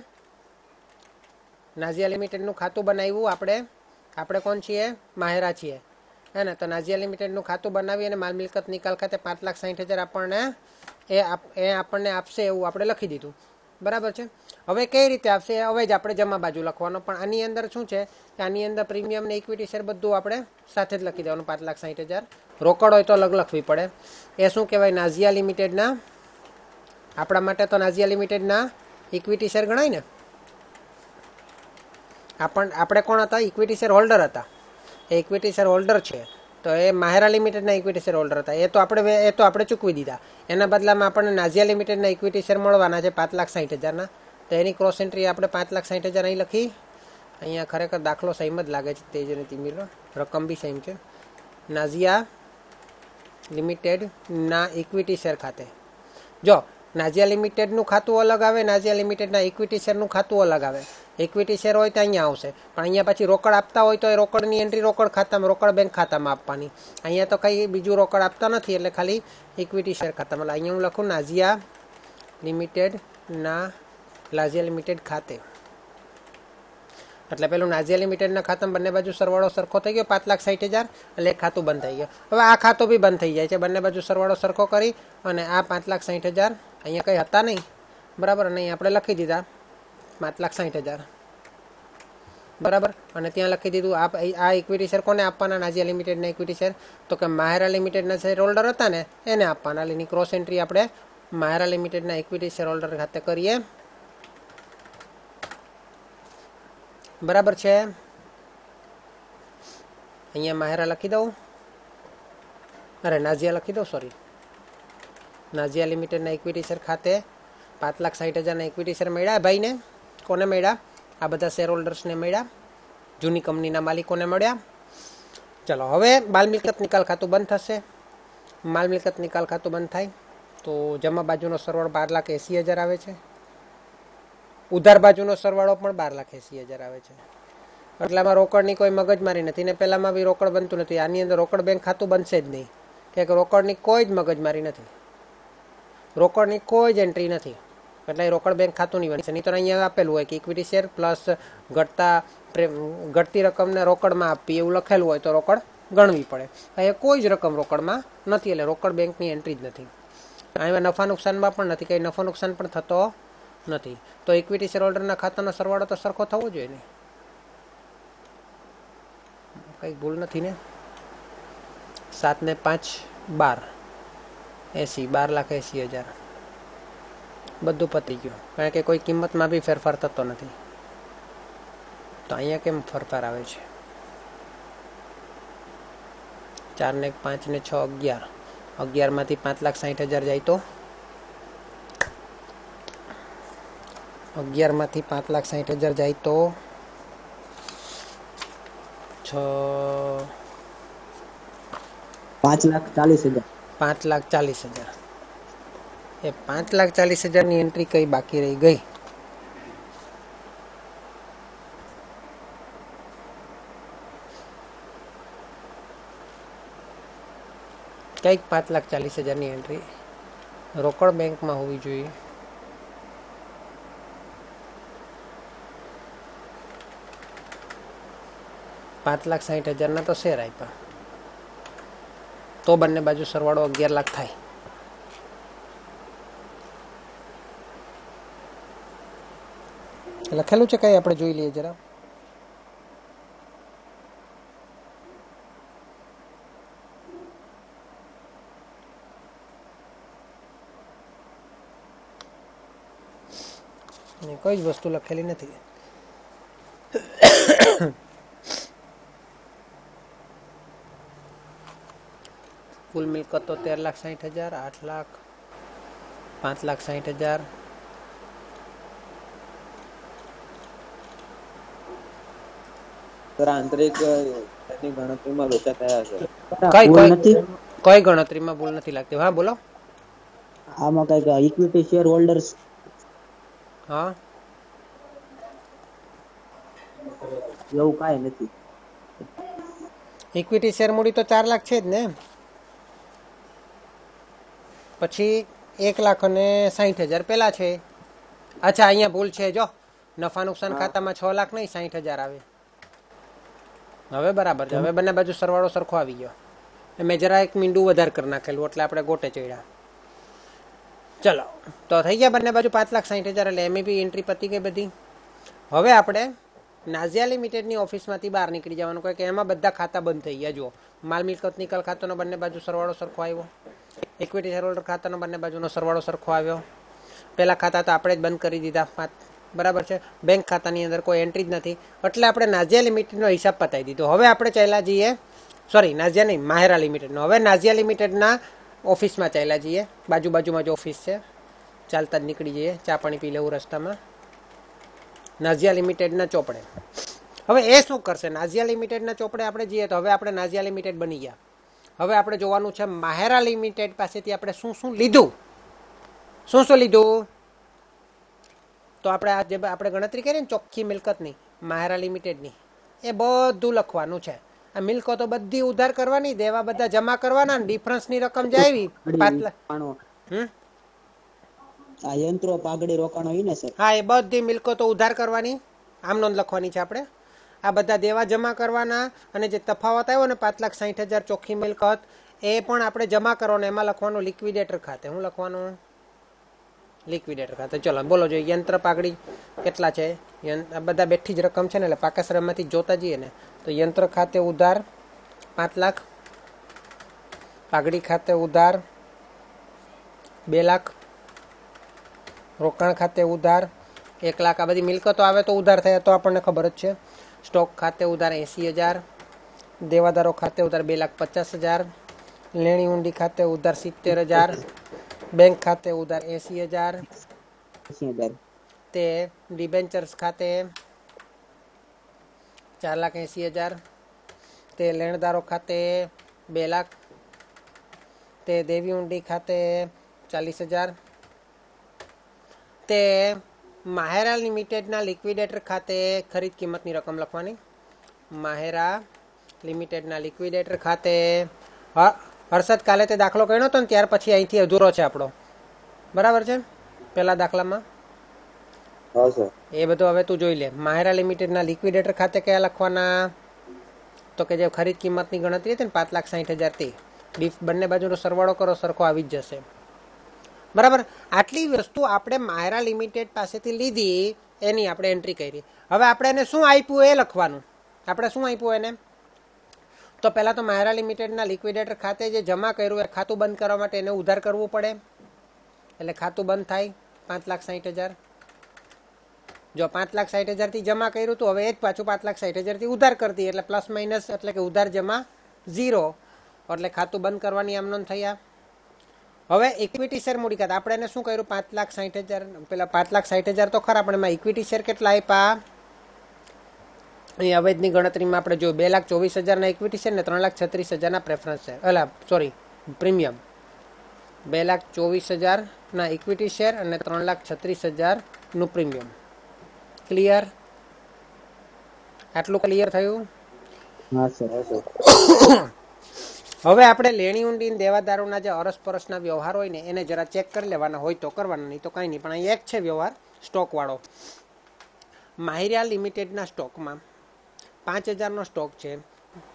નાઝિયા લિમિટેડનું ખાતું બનાવ્યું આપણે. આપણે કોણ છીએ? માહેરા છીએ. હે ને તો નાઝિયા લિમિટેડનું ખાતું બનાવી અને માલ મિલકત નિકાલ ખાતે પાંચ લાખ સાહીઠ હજાર આપણને એ આપ- એ આપણને આપશે એવું આપણે લખી દીધું. બરાબર છે? હવે કઈ રીતે આપશે હવે જ આપણે જમા બાજુ લખવાનો. પણ આની અંદર શું છે કે આની અંદર પ્રીમિયમ ને ઇક્વિટી શેર બધું આપણે સાથે જ લખી દેવાનું, પાંચ લાખ સાહીઠ હજાર. રોકડ હોય તો અલગ લખવી પડે. એ શું કહેવાય? નાઝિયા લિમિટેડના આપણા માટે તો નાઝિયા લિમિટેડના ઇક્વિટી શેર ગણાય ને? આપણ, આપણે કોણ હતા? ઇક્વિટી શેર હોલ્ડર હતા. એ ઇક્વિટી શેર હોલ્ડર છે. તો એ માહેરા લિમિટેડના ઇક્વિટી શેર હોલ્ડર હતા. એ તો આપણે એ તો આપણે ચૂકવી દીધા. એના બદલામાં આપણને નાઝિયા લિમિટેડના ઇક્વિટી શેર મળવાના છે પાંચ લાખ સાહીઠ હજારના. તો એની ક્રોસ એન્ટ્રી આપણે પાંચ લાખ સાઠ હજાર અહીં લખી. અહીંયા ખરેખર દાખલો સેમ જ લાગે છે, તેજ અને તિમિરનો રકમ બી સેમ છે. નાઝિયા લિમિટેડ ના ઇક્વિટી શેર ખાતે. જો, નાઝિયા લિમિટેડનું ખાતું અલગ આવે, નાઝિયા લિમિટેડના ઇક્વિટી શેરનું ખાતું અલગ આવે. ઇક્વિટી શેર હોય તો અહીંયા આવશે. પણ અહીંયા પછી રોકડ આપતા હોય તો એ રોકડની એન્ટ્રી રોકડ ખાતામાં, રોકડ બેંક ખાતામાં આપવાની. અહીંયા તો કંઈ બીજું રોકડ આપતા નથી, એટલે ખાલી ઇક્વિટી શેર ખાતામાં. અહીંયા હું લખું, નાઝિયા લિમિટેડના નાઝિયા લિમિટેડ ખાતે. એટલે પેલું નાઝિયા લિમિટેડના ખાતામાં બંને બાજુ સરવાળો સરખો થઈ ગયો, પાંચ લાખ સાઠ હજાર, એટલે ખાતું બંધ થઈ ગયું. હવે આ ખાતું બી બંધ થઈ જાય છે. બંને બાજુ સરવાળો સરખો કરી અને આ પાંચ લાખ સાઠ હજાર અહીંયા કંઈ હતા નહીં. બરાબર? અને અહીં આપણે લખી દીધા પાંચ લાખ સાઠ હજાર. બરાબર? અને ત્યાં લખી દીધું આ આ ઇક્વિટી શેર કોને આપવાના? નાઝિયા લિમિટેડના ઇક્વિટી શેર તો કે માહેરા લિમિટેડના શેર હોલ્ડર હતા ને, એને આપવાના. એટલે ક્રોસ એન્ટ્રી આપણે માહેરા લિમિટેડના ઇક્વિટી શેર હોલ્ડર ખાતે કરીએ. બરાબર છે. અહીંયા માહેરા લખી દઉં. અરે, નાઝિયા લખી દઉં સોરી નાઝિયા લિમિટેડના ઇક્વિટી શેર ખાતે પાંચ લાખ સાઠ હજારના ઇક્વિટી શેર મળ્યા. ભાઈને કોને મળ્યા? આ બધા શેર હોલ્ડર્સને મળ્યા. જૂની કંપનીના માલિકોને મળ્યા. ચલો, હવે માલ મિલકત નિકાલ ખાતું બંધ થશે. માલ મિલકત નિકાલ ખાતું બંધ થાય તો જમા બાજુનો સરવાળો બાર લાખ એંસી હજાર આવે છે. ઉધાર બાજુનો સરવાળો પણ બાર લાખ એંસી હજાર આવે છે. એટલામાં રોકડની કોઈ મગજમારી નથી ને પહેલામાં બી રોકડ બનતું નથી. આની અંદર રોકડ બેંક ખાતું બનશે જ નહીં. કે રોકડની કોઈ જ મગજમારી નથી. રોકડની કોઈ જ એન્ટ્રી નથી. એટલે એ રોકડ બેંક ખાતું નહીં બનશે. નહીં તો અહીંયા આપેલું હોય કે ઇક્વિટી શેર પ્લસ ઘટતા ઘટતી રકમને રોકડમાં આપવી એવું લખેલું હોય તો રોકડ ગણવી પડે. અહીંયા કોઈ જ રકમ રોકડમાં નથી. એટલે રોકડ બેંકની એન્ટ્રી જ નથી. અહીંયા નફા નુકસાનમાં પણ નથી. કંઈ નફો નુકસાન પણ થતો નથી. તો ઇક્વિટી શેર હોલ્ડરના ખાતાનો સરવાળો તો સરખો થવો જોઈએ ને. કંઈ ભૂલ નથી ને. સાત ને પાંચ, બાર. એંસી, બાર લાખ એંસી હજાર. બધું પતી ગયું. કારણ કે કોઈ કિંમતમાં બી ફેરફાર થતો નથી. તો અહીંયા કેમ ફેરફાર આવે છે? ચાર ને પાંચ ને છ, અગિયાર. અગિયારમાંથી પાંચ લાખ સાઠ હજાર જાય તો? અગિયારમાંથી પાંચ લાખ સાઠ હજાર જાય તો? છ પાંચ લાખ ચાલીસ હજાર. પાંચ લાખ ચાલીસ હજાર. એ પાંચ લાખ ચાલીસ હજારની એન્ટ્રી કઈ બાકી રહી ગઈ? કંઈક પાંચ લાખ ચાલીસ હજારની એન્ટ્રી રોકડ બેંકમાં હોવી જોઈએ. પાંચ લાખ સાઠ હજારના તો શેર આપ્યા. તો બંને બાજુ સરવાળો અગિયાર લાખ થાય. લખેલું છે કઈ? આપણે જોઈ લઈએ જરા. કોઈ જ વસ્તુ લખેલી નથી. કુલ મિલકત તો તેર લાખ સાહીઠ હજાર આઠ લાખ પાંચ લાખ સાહીઠ હજાર. આંતરિક ગણતરીમાં લોચા થયા છે. કઈ કઈ ગણતરીમાં ભૂલ નથી લાગતી? હા બોલો. આમાં કંઈક ઇક્વિટી શેર હોલ્ડર્સ હા. એવું કાંઈ નથી. ઇક્વિટી શેર મૂડી તો ચાર લાખ છે જ ને? પછી એક લાખ અને સાહીઠ હજાર પેલા છે. અચ્છા અહીંયા ભૂલ છે જો. નફા નુકસાન ખાતામાં છ લાખ નહીં સાહીઠ હજાર આવે. હવે બરાબર છે. હવે બંને બાજુ સરવાળો સરખો આવી ગયો. મેં જરા એક મીંડું વધારે કરી નાખેલું એટલે આપણે ગોટે ચડ્યા. ચલો તો થઈ ગયા બંને બાજુ પાંચ લાખ સાહીઠ હજાર એટલે એમ બી એન્ટ્રી પતી ગઈ બધી. હવે આપણે નાઝિયા લિમિટેડની ઓફિસમાંથી બહાર નીકળી જવાનું કહે કે એમાં બધા ખાતા બંધ થઈ ગયા. જુઓ માલ મિલકત નિકાલ ખાતાનો બંને બાજુ સરવાળો સરખો આવ્યો. ઇક્વિટી શેરહોલ્ડર ખાતાનો બંને બાજુનો સરવાળો સરખો આવ્યો. પહેલા ખાતા તો આપણે જ બંધ કરી દીધા બરાબર છે? બેંક ખાતાની અંદર કોઈ એન્ટ્રી જ નથી. એટલે આપણે નાઝિયા લિમિટેડનો હિસાબ પતાવી દીધો. હવે આપણે ચાલ્યા જઈએ. સોરી નાઝિયા નહીં માહેરા લિમિટેડનો હવે નાઝિયા લિમિટેડના ઓફિસમાં ચાલ્યા જઈએ. બાજુ બાજુમાં જ ઓફિસ છે. ચાલતા જ નીકળી જઈએ. ચા પાણી પી લેવું રસ્તામાં. નાઝિયા લિમિટેડના ચોપડે. હવે એ શું કરશે? નાઝિયા લિમિટેડના ચોપડે આપણે જઈએ તો હવે આપણે નાઝિયા લિમિટેડ બની ગયા. હવે આપણે જોવાનું છે માહેરા લિમિટેડ પાસેથી આપણે શું શું લીધું? શું શું લીધું? તો આપણે આ જે આપણે ગણતરી કરીએ ને ચોખ્ખી મિલકતની માહેરા લિમિટેડની એ બધું લખવાનું છે. આ મિલકતો બધી ઉધાર કરવાની દેવા બધા જમા કરવાના ને ડિફરન્સની રકમ જે આવી પાંચ લાખ રોકાણો હમ? આ યંત્રો પાઘડી રોકાણો હોય ને સર હા એ બધી મિલકતો ઉધાર કરવાની આમ નોંધ લખવાની છે આપણે. આ બધા દેવા જમા કરવાના અને જે તફાવત આવ્યો ને પાંચ લાખ સાઠ હજાર ચોખ્ખી મિલકત, એ પણ આપણે જમા કરવાનો એમાં લખવાનું લિક્વિડેટર ખાતે. હું લખવાનું? લિક્વિડેટર ખાતે. ચલો, બોલો જોઈએ યંત્ર પાઘડી કેટલા છે? આ બધા બેઠી જ રકમ છે ને, એટલે પાકાશ્રમમાંથી જોતા જઈએ ને, તો યંત્ર ખાતે ઉધાર પાંચ લાખ, પાઘડી ખાતે ઉધાર બે લાખ, રોકાણ ખાતે ઉધાર એક લાખ. આ બધી મિલકતો આવે તો ઉધાર થયા તો આપણને ખબર જ છે. સ્ટોક ખાતે ઉધાર એંસી હજાર દેવાદારો ખાતે ઉધાર બે લાખ પચાસ હજાર લેણી ઊંડી ખાતે ઉધાર સિત્તેર હજાર બેંક ખાતે ઉધાર એંસી હજાર એંસી હજાર તે ડિબેન્ચર્સ ખાતે ચાર લાખ એંસી હજાર તે લેણદારો ખાતે બે લાખ તે દેવી ઊંડી ખાતે ચાલીસ હજાર તે માહેરા લિમિટેડના લિક્વિડેટર ખાતે ખરીદ કિંમતની રકમ લખવાની. માહેરા લિમિટેડના લિક્વિડેટર ખાતે હર્ષદ કાલે તે દાખલો કર્યો હતો ને ત્યાર પછી અહીંથી અધૂરો છે આપણો. બરાબર છે? પહેલા દાખલામાં? એ બધું હવે તું જોઈ લે. માહેરા લિમિટેડના લિક્વિડેટર ખાતે કયા લખવાના? તો કે જે ખરીદ કિંમતની ગણતરી હતી ને પાંચ લાખ સાઠ હજારથી. ડીફ બંને બાજુનો સરવાળો કરો સરખો આવી જ જશે. બરાબર? આટલી વસ્તુ આપણે માયરા લિમિટેડ પાસેથી લીધી, એની આપણે એન્ટ્રી કરી. હવે આપણે એને શું આપ્યું એ લખવાનું. આપણે શું આપ્યું એને? તો પહેલાં તો માયરા લિમિટેડના લિક્વિડેટર ખાતે જે જમા કર્યું, એ ખાતું બંધ કરવા માટે એને ઉધાર કરવું પડે. એટલે ખાતું બંધ થાય, પાંચ લાખ સાઠ હજાર. જો પાંચ લાખ સાઠ હજારથી જમા કર્યું હતું હવે એ જ પાછું પાંચ લાખ સાઠ હજારથી ઉધાર કરતી એટલે પ્લસ માઇનસ એટલે કે ઉધાર જમા ઝીરો. એટલે ખાતું બંધ કરવાની આમ નોંધ થયા. હવે ઇક્વિટી શેર મૂડી ખાતા. આપણે એને શું કર્યું? પાંચ લાખ સાઠ હજાર, પેલા પાંચ લાખ સાઠ હજાર તો ખરા, પણ એમાં ઇક્વિટી શેર કેટલા આપ્યા અહીં અવેજની ગણતરીમાં આપણે જો બે લાખ ચોવીસ હજારના ઇક્વિટી શેર ને ત્રણ લાખ છત્રીસ હજારના પ્રેફરન્સ શેર અલા સોરી પ્રીમિયમ બે લાખ ચોવીસ હજારના ઇક્વિટી શેર અને ત્રણ લાખ છત્રીસ હજારનું પ્રીમિયમ ક્લિયર આટલું ક્લિયર થયું? હા સર હવે આપણે લેણી ઊંડી દેવાદારોના જે અરસપરસના વ્યવહાર હોય ને, એને જરા ચેક કરી લેવાના હોય તો કરવાના, નહીં તો કાંઈ નહીં. પણ અહીં એક છે વ્યવહાર, સ્ટોકવાળો. માહિરિયા લિમિટેડના સ્ટોકમાં પાંચ હજારનો સ્ટોક છે.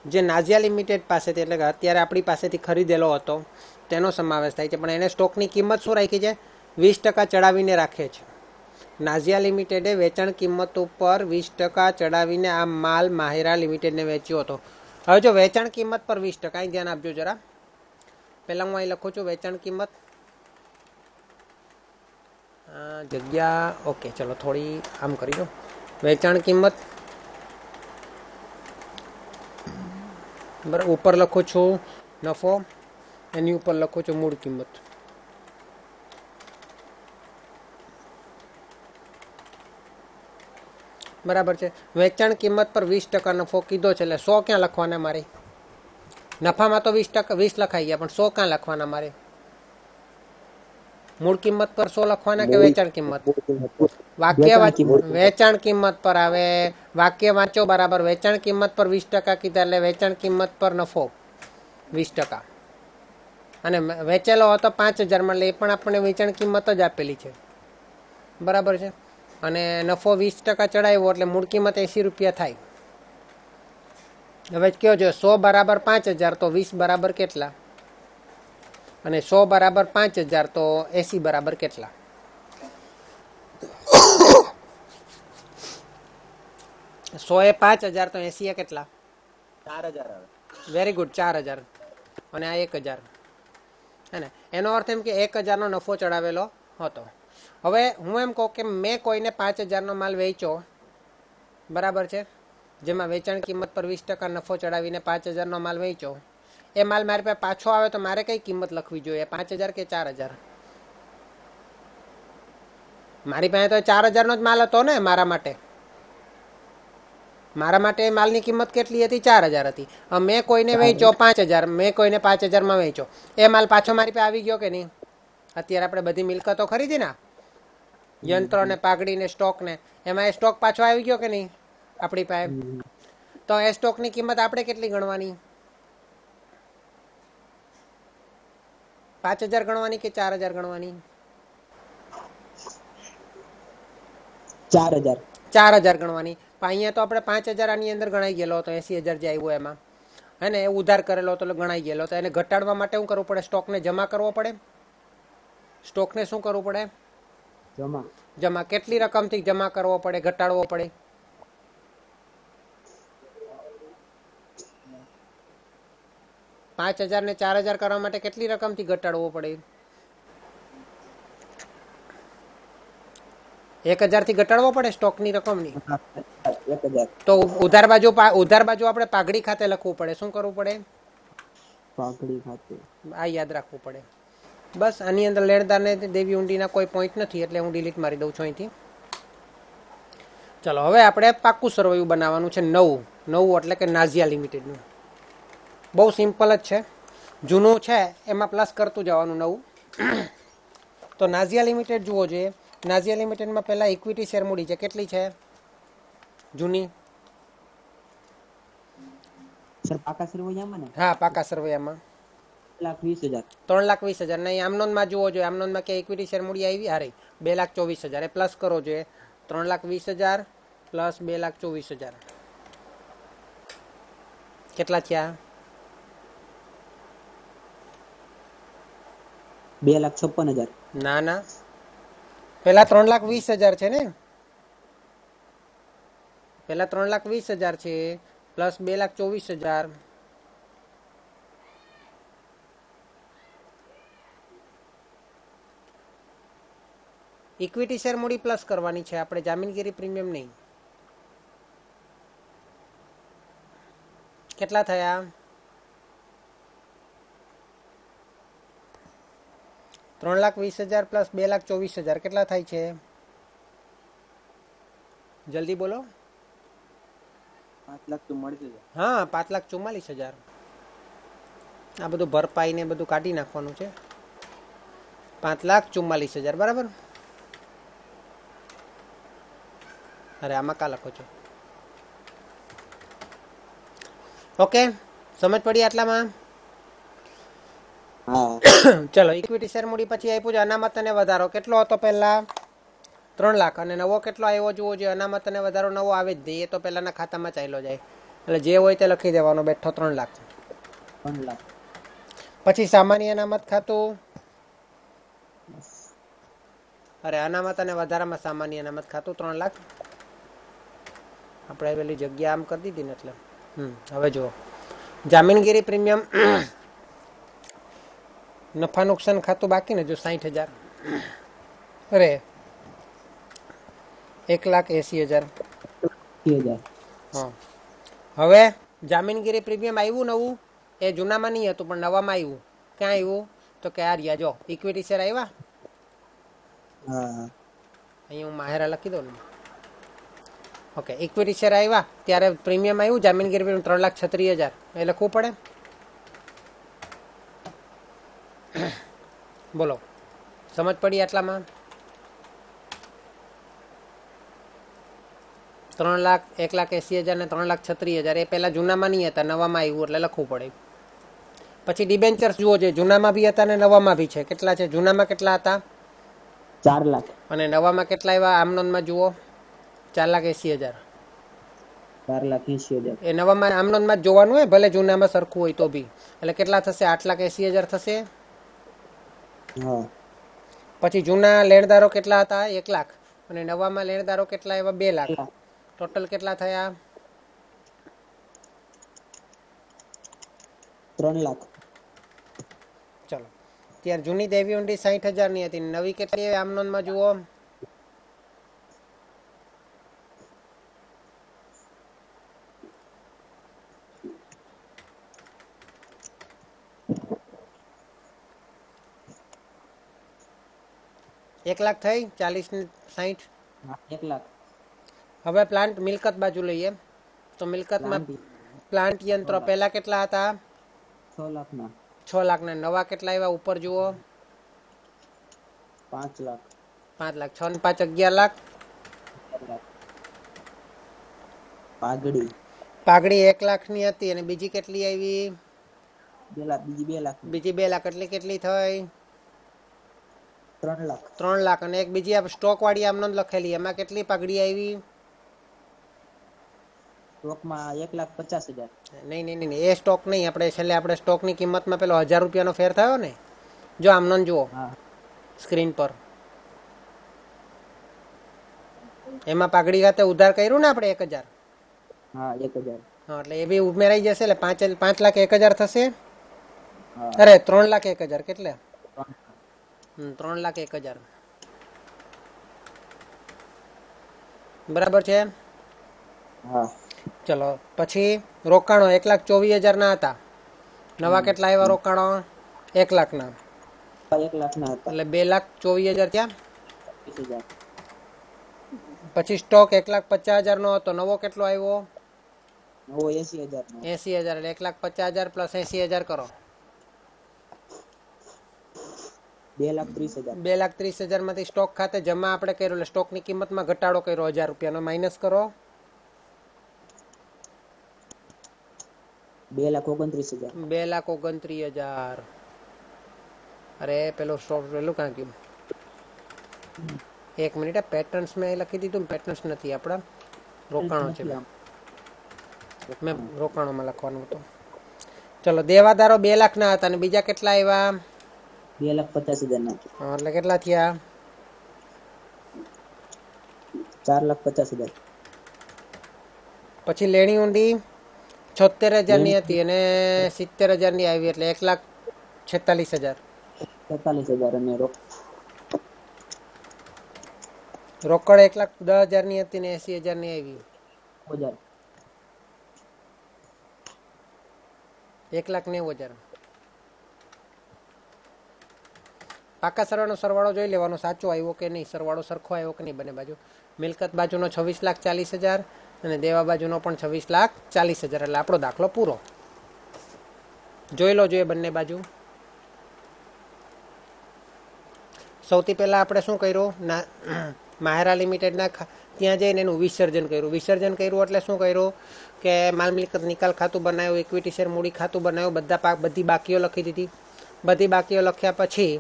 જે નાઝિયા લિમિટેડ પાસેથી, એટલે કે અત્યારે આપણી પાસેથી ખરીદેલો હતો, તેનો સમાવેશ થાય છે. પણ એને સ્ટોકની કિંમત શું રાખી છે? વીસ ટકા ચડાવીને રાખે છે. નાઝિયા લિમિટેડે વેચાણ કિંમત ઉપર વીસ ટકા ચડાવીને આ માલ માહિરા લિમિટેડને વેચ્યો હતો. હવે જો વેચાણ કિંમત પર વીસ ટકા, અહીં ધ્યાન આપજો જરા. પહેલાં હું અહીં લખું છું વેચાણ કિંમત. જગ્યા, ઓકે, ચલો થોડી આમ કરી દો. વેચાણ કિંમત. બરાબર, ઉપર લખું છું નફો, એની ઉપર લખું છું મૂળ કિંમત. બરાબર છે. વેચાણ કિંમત પર વીસ ટકા નફો કીધો છે એટલે સો ક્યાં લખવાના મારે? નફામાં તો વીસ ટકા વીસ લખાઈ ગયા પણ સો ક્યાં લખવાના મારે? મૂળ કિંમત પર સો લખવાના કે વેચાણ કિંમત? વાક્ય વેચાણ કિંમત પર. આવે વાક્ય વાંચો બરાબર. વેચાણ કિંમત પર વીસ ટકા કીધા એટલે વેચાણ કિંમત પર નફો વીસ ટકા. અને વેચેલો હતો પાંચ હજારમાં એટલે એ પણ આપણને વેચાણ કિંમત જ આપેલી છે. બરાબર છે? અને નફો વીસ ટકા ચડાવ્યો એટલે મૂળ કિંમત એંસી રૂપિયા થાય. હવે કયો જો સો બરાબર પાંચ હજાર તો વીસ બરાબર કેટલા? અને સો બરાબર પાંચ હજાર તો એસી બરાબર કેટલા? સો એ પાંચ હજાર તો એસી એ કેટલા? ચાર હજાર વેરી ગુડ ચાર હજાર. અને આ એક હજાર. હે ને? એનો અર્થ એમ કે એક હજારનો નફો ચડાવેલો હતો. હવે હું એમ કહું કે મેં કોઈને પાંચ હજારનો માલ વેચ્યો બરાબર છે? જેમાં વેચાણ કિંમત પર વીસ ટકા નફો ચડાવીને પાંચ હજારનો માલ વેચ્યો. એ માલ મારી પાસે પાછો આવે તો મારે કઈ કિંમત લખવી જોઈએ પાંચ હજાર કે ચાર હજાર? મારી પાસે તો ચાર હજારનો જ માલ હતો ને મારા માટે. મારા માટે એ માલની કિંમત કેટલી હતી? ચાર હજાર હતી. મેં કોઈને વેચ્યો પાંચ હજાર મેં કોઈને પાંચ હજારમાં વેચ્યો. એ માલ પાછો મારી પાસે આવી ગયો કે નહીં? અત્યારે આપણે બધી મિલકતો ખરીદી ના યંત્રો ને પાઘડી ને સ્ટોક ને એમાં એ સ્ટોક પાછો આવી ગયો કે નહીં આપણી પાસે? તો એ સ્ટોકની કિંમત આપણે કેટલી ગણવાની? પાંચ હજાર ગણવાની કે ચાર હજાર ગણવાની? ચાર હજાર. ચાર હજાર ગણવાની. પણ અહીંયા તો આપણે પાંચ હજાર આની અંદર ગણાઈ ગયેલો હતો એસી હજાર જે આવ્યો એમાં. હે ને એ ઉધાર કરેલો હતો ગણાઈ ગયેલો તો એને ઘટાડવા માટે શું કરવું પડે? સ્ટોકને જમા કરવો પડે? સ્ટોકને શું કરવું પડે? જમા. જમા કેટલી રકમથી જમા કરવો પડે ઘટાડવો પડે? પાંચ હજાર ને ચાર હજાર કરવા માટે કેટલી રકમથી ઘટાડવો પડે? એક હજારથી ઘટાડવો પડે સ્ટોકની રકમની? હજાર. તો ઉધાર બાજુ ઉધાર બાજુ આપણે પાઘડી ખાતે લખવું પડે. શું કરવું પડે? પાઘડી ખાતે. આ યાદ રાખવું પડે. બસ આની અંદર લેણદારને દેવી ઊંડીના કોઈ પોઈન્ટ નથી એટલે હું ડિલીટ મારી દઉં છું અહીંથી. ચલો હવે આપણે પાક્કું સરવૈયું બનાવવાનું છે નવું. નવું એટલે કે નાઝિયા લિમિટેડનું. બહુ સિમ્પલ જ છે. જૂનું છે એમાં પ્લસ કરતું જવાનું નવું. તો નાઝિયા લિમિટેડ જુઓ જોઈએ નાઝિયા લિમિટેડમાં પહેલાં ઇક્વિટી શેર મૂડી છે. કેટલી છે? જૂની? સર પાકા સરવૈયામાં હા પાકા સરવૈયામાં. લાખ વીસ હજાર. ત્રણ લાખ વીસ હજાર. નહીં આમનોંધમાં જુઓ જોઈએ આમનોંધમાં કે ઇક્વિટી શેર મૂડી આવી હારે બે લાખ ચોવીસ હજાર. એ પ્લસ કરો જોઈએ ત્રણ લાખ વીસ હજાર પ્લસ બે લાખ ચોવીસ હજાર. કેટલા થયા? બે લાખ છપ્પન હજાર. ના ના. પેલા ત્રણ લાખ વીસ હજાર છે ને? પેલા ત્રણ લાખ વીસ હજાર છે પ્લસ બે લાખ ચોવીસ હજાર. ઇક્વિટી શેર મૂડી પ્લસ કરવાની છે. આપણે જામીનગીરી પ્રીમિયમ નહીં. કેટલા થયા? ત્રણ લાખ વીસ હજાર પ્લસ બે લાખ ચોવીસ હજાર. કેટલા થાય છે? જલ્દી બોલો. પાંચ લાખ મળશે હા પાંચ લાખ ચુમ્માલીસ હજાર. આ બધું ભરપાઈ ને બધું કાઢી નાખવાનું છે. પાંચ લાખ ચુમ્માલીસ હજાર. બરાબર? અરે આમાં કા લખો છો? ઓકે સમજ પડી આટલામાં? ચલો ઇક્વિટી શેર મૂડી પછી આપ્યું છે અનામત અને વધારો. કેટલો હતો પહેલા? ત્રણ લાખ. અને નવો કેટલો આવ્યો જુઓ જે અનામત અને વધારો નવો આવે જ નહીં એ તો પહેલાના ખાતામાં ચાલ્યો જાય. એટલે જે હોય તે લખી દેવાનો બેઠો ત્રણ લાખ. ત્રણ લાખ. પછી સામાન્ય અનામત ખાતું? અરે અનામત અને વધારામાં સામાન્ય અનામત ખાતું ત્રણ લાખ. આપણે પેલી જગ્યા આમ કરી દીધી ને એટલે. હમ હવે જુઓ. જામીનગીરી પ્રીમિયમ નફા નુકસાન ખાતું બાકી ને જો સાઠ હજાર. અરે એક લાખ એસી હજાર. હવે જામીનગીરી પ્રીમિયમ આવ્યું નવું એ જૂનામાં નહીં હતું પણ નવામાં આવ્યું. ક્યાં આવ્યું? તો કે આ રહ્યા જો ઇક્વિટી શેર આવ્યા? અહીંયા અહીં હું માહેરા લખી દઉં ને. ઓકે ઇક્વિટી શેર આવ્યા ત્યારે પ્રીમિયમ આવ્યું જામીનગીરી પ્રીમિયમ ત્રણ લાખ છત્રીસ હજાર. એ લખવું પડે. બોલો સમજ પડી આટલામાં? ત્રણ લાખ એક લાખ એસી હજાર ને ત્રણ લાખ છત્રીસ હજાર. એ પહેલા જૂનામાં નહીં હતા નવામાં આવ્યું એટલે લખવું પડે. પછી ડિબેન્ચર્સ જુઓ છે જૂનામાં બી હતા ને નવામાં બી છે. કેટલા છે? જૂનામાં કેટલા હતા? ચાર લાખ. અને નવામાં કેટલા એવા આમનોનમાં જુઓ. ચાર લાખ એસી હજાર. ચાર લાખ એસી હજાર. એ નવામાં આમનોંધમાં જ જોવાનું હોય ભલે જૂનામાં સરખું હોય તો બી. એટલે કેટલા થશે? આઠ લાખ એસી હજાર થશે? પછી જૂના લેણદારો કેટલા હતા? એક લાખ. અને નવામાં લેણદારો કેટલા એવા? બે લાખ. ટોટલ કેટલા થયા? ત્રણ લાખ. ચલો. ત્યારે જૂની દેવી ઊંડી સાઠ હજારની હતી. નવી કેટલી આમનોંધમાં જુઓ? એક લાખ થઈ ચાલીસ ને સાઠ એક લાખ. હવે પ્લાન્ટ મિલકત બાજુ લઈએ. તો મિલકતમાં પ્લાન્ટ યંત્રો પહેલા કેટલા હતા? છ લાખના. છ લાખના નવા કેટલા આવ્યા? ઉપર જુઓ. પાંચ લાખ. પાંચ લાખ. છ ને પાંચ અગિયાર લાખ. પાઘડી. પાઘડી એક લાખની હતી. અને બીજી કેટલી આવી? બે લાખ બીજી બે લાખ બીજી બે લાખ એટલે કેટલી થઈ? ત્રણ લાખ. ત્રણ લાખ અને એક બીજી આ સ્ટોક વાળી આમનો લખેલી એમાં કેટલી પાઘડી આવી? સ્ટોકમાં એક લાખ પચાસ હજાર. નહીં નહીં નહીં એ સ્ટોક નહીં આપણે છેલ્લે આપણે સ્ટોકની કિંમતમાં પેલો હજાર રૂપિયાનો ફેર થયો ને? જો આમનો જુઓ. સ્ક્રીન પર. એમાં પાઘડી ખાતે ઉધાર કર્યું ને આપણે એક હજાર? હા એક હજાર. હા એટલે એ બી ઉમેરાઈ જશે એટલે પાંચ પાંચ લાખ એક હજાર થશે? અરે ત્રણ લાખ એક હજાર કેટલે? ત્રણ લાખ. લાખ એક હજાર. બરાબર છે? હા. ચલો પછી રોકાણો એક લાખ ચોવીસ હજાર ના હતા. નવા કેટલા આવ્યા રોકાણો? એક લાખના એક લાખના હતા. એટલે બે લાખ ચોવીસ હજાર ત્યાં પછી સ્ટોક એક લાખ પચાસ હજાર નો હતો. નવો કેટલો આવ્યો? એસી હજાર નો. એસી હજાર એટલે એક લાખ પચાસ હજાર પ્લસ એસી હજાર કરો. બે લાખ ત્રીસ હજાર. બે લાખ ત્રીસ હજારમાંથી સ્ટોક ખાતે જમા આપણે કર્યો એટલે સ્ટોકની કિંમતમાં ઘટાડો કર્યો હજાર રૂપિયાનો. માઇનસ કરો. બે લાખ ઓગણત્રીસ હજાર. બે લાખ ઓગણત્રીસ હજાર. અરે પેલો સ્ટોક પેલું કાં ગયું એક મિનિટ પેટર્ન્સ મેં લખી દીધું પેટર્ન્સ નથી આપણા. રોકાણો છે મેં રોકાણોમાં લખવાનું હતું. ચલો દેવાદારો બે લાખના હતા અને બીજા કેટલા આવ્યા? બે લાખ પચાસ હજાર ના એટલે કેટલા થયા? ચાર લાખ પચાસ હજાર. પછી લેણી ઊંડી છોતેર હજારની હતી અને સિત્તેર હજારની આવી એટલે એક લાખ છેતાલીસ હજાર. છેતાલીસ હજાર અને રોક. રોકડ એક લાખ દસ હજારની હતી ને એસી હજારની આવી. હજાર. એક લાખ નેવું હજાર. પાકા સરવાળો સરવાળો જોઈ લેવાનો, સાચો આવ્યો કે નહીં, સરવાળો સરખો આવ્યો કે નહીં બંને બાજુ? મિલકત બાજુનો છવ્વીસ લાખ ચાલીસ હજાર અને દેવા બાજુનો પણ છવ્વીસ લાખ ચાલીસ હજાર, એટલે આપણો દાખલો પૂરો. જોઈ લો જોઈએ બંને બાજુ. સૌથી પહેલાં આપણે શું કર્યું? ના, માહેરા લિમિટેડના ત્યાં જઈને એનું વિસર્જન કર્યું. વિસર્જન કર્યું એટલે શું કર્યું? કે માલ મિલકત નિકાલ ખાતું બનાવ્યું ઇક્વિટી શેર મૂડી ખાતું બનાવ્યું, બધા પાક બધી બાકીઓ લખી દીધી. બધી બાકીઓ લખ્યા પછી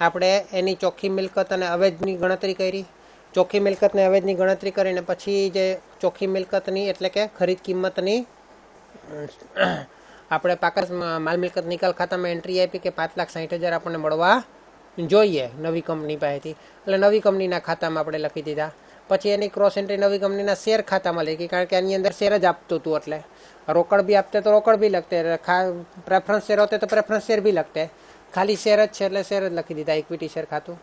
આપણે એની ચોખ્ખી મિલકત અને અવેજની ગણતરી કરી. ચોખ્ખી મિલકતને અવેજની ગણતરી કરીને પછી જે ચોખ્ખી મિલકતની એટલે કે ખરીદ કિંમતની આપણે પાકસ માલ મિલકત નિકાલ ખાતામાં એન્ટ્રી આપી કે પાંચ લાખ સાઠ હજાર આપણને મળવા જોઈએ નવી કંપની પાસેથી. એટલે નવી કંપનીના ખાતામાં આપણે લખી દીધા. પછી એની ક્રોસ એન્ટ્રી નવી કંપનીના શેર ખાતામાં લખી, કારણ કે એની અંદર શેર જ આપતું હતું એટલે. રોકડ બી આપતે તો રોકડ બી લખતે પ્રેફરન્સ શેર હોતે તો પ્રેફરન્સ શેર બી લખતે. ખાલી શેર જ છે એટલે શેર જ લખી દીધા ઇક્વિટી શેર ખાતું.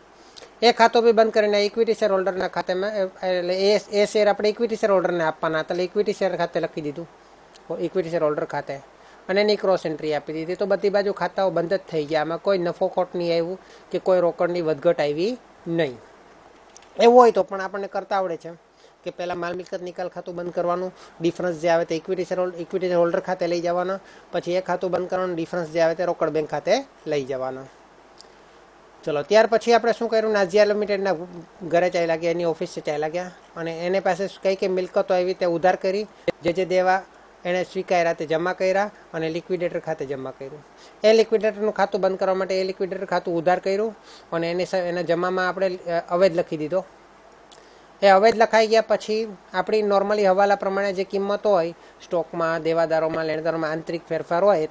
એ ખાતું બી બંધ કરીને ઇક્વિટી શેર હોલ્ડરના ખાતામાં એટલે એ શેર આપણે ઇક્વિટી શેર હોલ્ડરને આપવાના, એટલે ઇક્વિટી શેર ખાતે લખી દીધું. ઇક્વિટી શેર હોલ્ડર ખાતે. અને એની ક્રોસ એન્ટ્રી આપી દીધી. તો બધી બાજુ ખાતાઓ બંધ જ થઈ ગયા. આમાં કોઈ નફો ખોટ નહીં આવ્યું કે કોઈ રોકડની વધઘટ આવી નહીં. એવું હોય તો પણ આપણને કરતા આવડે છે. કે પહેલાં માલ મિલકત નિકાલ ખાતું બંધ કરવાનું ડિફરન્સ જે આવે તે equity share equity share holder ખાતે લઈ જવાના. પછી એ ખાતું બંધ કરવાનું ડિફરન્સ જે આવે તે રોકડ બેંક ખાતે લઈ જવાના. ચલો, ત્યાર પછી આપણે શું કર્યું? નાઝિયા લિમિટેડના ઘરે ચાલ્યા ગયા, એની ઓફિસે ચાલ્યા ગયા. અને એને પાસે કઈ કઈ મિલકતો આવી તે ઉધાર કરી, જે જે દેવા એણે સ્વીકાર્યા તે જમા કર્યા અને લિક્વિડેટર ખાતે જમા કર્યું. એ લિક્વિડેટરનું ખાતું બંધ કરવા માટે એ લિક્વિડેટર ખાતું ઉધાર કર્યું અને એને એના જમામાં આપણે અવેજ લખી દીધો. એ હવે જ લખાઈ ગયા પછી આપણી નોર્મલી હવાલા પ્રમાણે જે કિંમત હોય, સ્ટોકમાં, દેવાદારોમાં, લેણદારોમાં આંતરિક ફેરફાર હોય,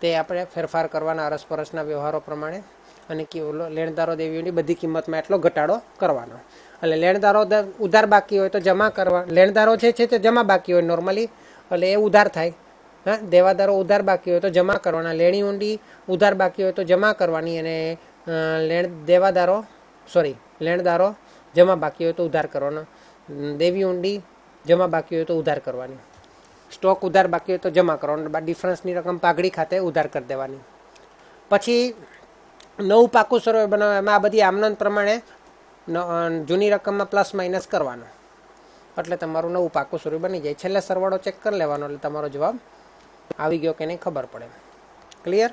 તે આપણે ફેરફાર કરવાના અરસપરસના વ્યવહારો પ્રમાણે અને લેણદારો, દેવીઓની બધી કિંમતમાં એટલો ઘટાડો કરવાનો. એટલે લેણદારો ઉધાર બાકી હોય તો જમા કરવા, લેણદારો જે છે તે જમા બાકી હોય નોર્મલી એટલે એ ઉધાર થાય. હા, દેવાદારો ઉધાર બાકી હોય તો જમા કરવાના, લેણી ઊંડી ઉધાર બાકી હોય તો જમા કરવાની અને લેણ, દેવાદારો સોરી લેણદારો જમા બાકી હોય તો ઉધાર કરવાનો. દેવી ઊંડી જમા બાકી હોય તો ઉધાર કરવાની. સ્ટોક ઉધાર બાકી હોય તો જમા કરવાનો. ડિફરન્સની રકમ પાઘડી ખાતે ઉધાર કરી દેવાની. પછી નવું પાકું સર્વે બનાવવા એમાં આ બધી આમનંદ પ્રમાણે જૂની રકમમાં પ્લસ માઇનસ કરવાનો. એટલે તમારું નવું પાકું સર્વે બની જાય. છેલ્લે સરવાળો ચેક કરી લેવાનો એટલે તમારો જવાબ આવી ગયો કે નહીં ખબર પડે. ક્લિયર